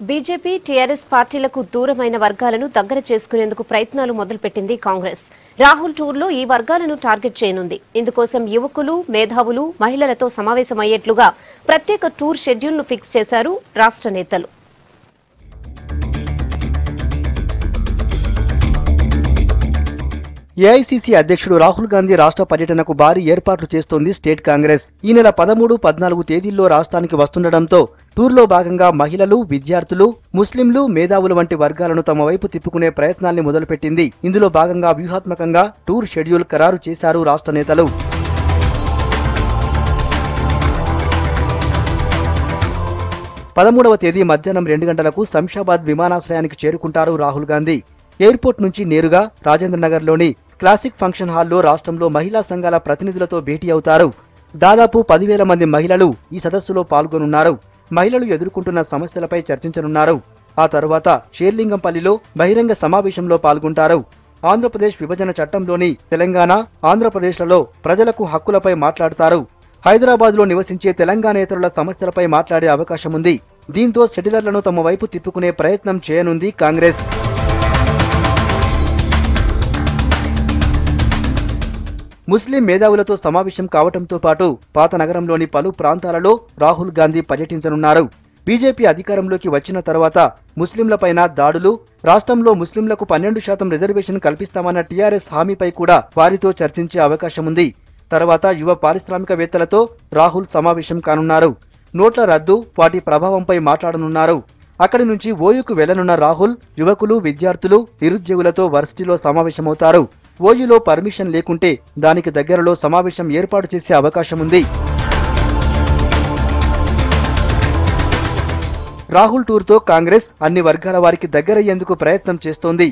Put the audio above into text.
BJP TRS పార్టీలకు దూరమైన వర్గాలను దగ్గర చేసుకునేందుకు ప్రయత్నాలు మొదలుపెట్టింది కాంగ్రెస్. రాహుల్ టూర్లో ఈ వర్గాలను టార్గెట్ చేయనుంది. ఇందుకోసం యువకులు మేధావులు మహిళలతో సమావేశమయ్యేట్లుగా ప్రత్యేక టూర్ షెడ్యూల్ను ఫిక్స్ చేశారు రాష్ట్ర నేతలు. ఏఐసీసీ అధ్యక్షుడు రాహుల్ గాంధీ రాష్ట్ర పర్యటనకు భారీ ఏర్పాట్లు చేస్తోంది స్టేట్ కాంగ్రెస్. ఈ నెల పదమూడు పద్నాలుగు తేదీల్లో రాష్ట్రానికి వస్తుండటంతో టూర్లో భాగంగా మహిళలు విద్యార్థులు ముస్లింలు మేధావులు వంటి వర్గాలను తమ వైపు తిప్పుకునే ప్రయత్నాల్ని మొదలుపెట్టింది. ఇందులో భాగంగా వ్యూహాత్మకంగా టూర్ షెడ్యూల్ ఖరారు చేశారు రాష్ట్ర నేతలు. పదమూడవ తేదీ మధ్యాహ్నం రెండు గంటలకు శంషాబాద్ విమానాశ్రయానికి చేరుకుంటారు రాహుల్ గాంధీ. ఎయిర్పోర్ట్ నుంచి నేరుగా రాజేంద్రనగర్లోని క్లాసిక్ ఫంక్షన్ హాల్లో రాష్ట్రంలో మహిళా సంఘాల ప్రతినిధులతో భేటీ అవుతారు. దాదాపు పదివేల మంది మహిళలు ఈ సదస్సులో పాల్గొనున్నారు. మహిళలు ఎదుర్కొంటున్న సమస్యలపై చర్చించనున్నారు. ఆ తరువాత షేర్లింగంపల్లిలో బహిరంగ సమావేశంలో పాల్గొంటారు. ఆంధ్రప్రదేశ్ విభజన చట్టంలోని తెలంగాణ ఆంధ్రప్రదేశ్లలో ప్రజలకు హక్కులపై మాట్లాడతారు. హైదరాబాద్లో నివసించే తెలంగాణేతరుల సమస్యలపై మాట్లాడే అవకాశం ఉంది దీంతో సెటిలర్లను తమ వైపు తిప్పుకునే ప్రయత్నం చేయనుంది కాంగ్రెస్. ముస్లిం మేధావులతో సమావేశం కావటంతో పాటు పాత నగరంలోని పలు ప్రాంతాలలో రాహుల్ గాంధీ పర్యటించనున్నారు. బీజేపీ అధికారంలోకి వచ్చిన తర్వాత ముస్లింలపైన దాడులు రాష్ట్రంలో ముస్లింలకు పన్నెండు శాతం రిజర్వేషన్ కల్పిస్తామన్న టీఆర్ఎస్ హామీపై కూడా వారితో చర్చించే అవకాశం ఉంది. తర్వాత యువ పారిశ్రామికవేత్తలతో రాహుల్ సమావేశం కానున్నారు. నోట్ల రద్దు వాటి ప్రభావంపై మాట్లాడనున్నారు. అక్కడి నుంచి ఓయూకు వెళ్ళనున్న రాహుల్ యువకులు విద్యార్థులు నిరుద్యోగులతో వర్సిటీలో సమావేశమవుతారు. ఓయూలో పర్మిషన్ లేకుంటే దానికి దగ్గరలో సమావేశం ఏర్పాటు చేసే అవకాశం ఉంది. రాహుల్ టూర్తో కాంగ్రెస్ అన్ని వర్గాల వారికి దగ్గరయ్యేందుకు ప్రయత్నం చేస్తోంది.